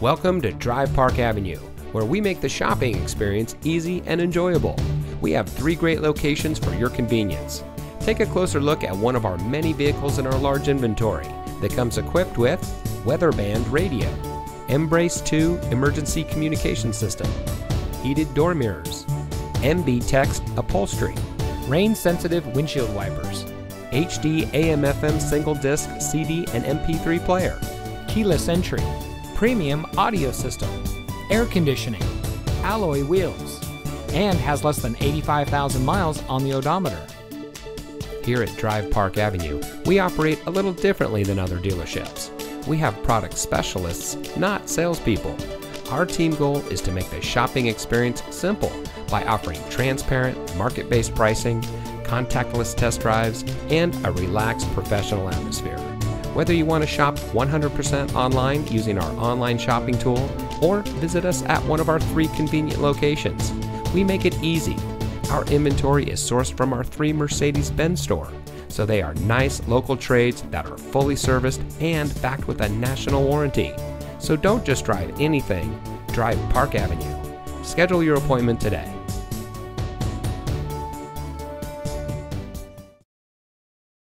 Welcome to Drive Park Avenue, where we make the shopping experience easy and enjoyable. We have three great locations for your convenience. Take a closer look at one of our many vehicles in our large inventory that comes equipped with Weatherband radio, mbrace2 emergency communication system, heated door mirrors, MB-Tex upholstery, rain sensitive windshield wipers, HD AM FM single disc CD and MP3 player, keyless entry, premium audio system, air conditioning, alloy wheels, and has less than 85,000 miles on the odometer. Here at Drive Park Avenue, we operate a little differently than other dealerships. We have product specialists, not salespeople. Our team goal is to make the shopping experience simple by offering transparent, market based pricing, contactless test drives, and a relaxed professional atmosphere. Whether you want to shop 100% online using our online shopping tool or visit us at one of our three convenient locations, we make it easy. Our inventory is sourced from our three Mercedes Benz store, so they are nice local trades that are fully serviced and backed with a national warranty. So don't just drive anything, drive Park Avenue. Schedule your appointment today.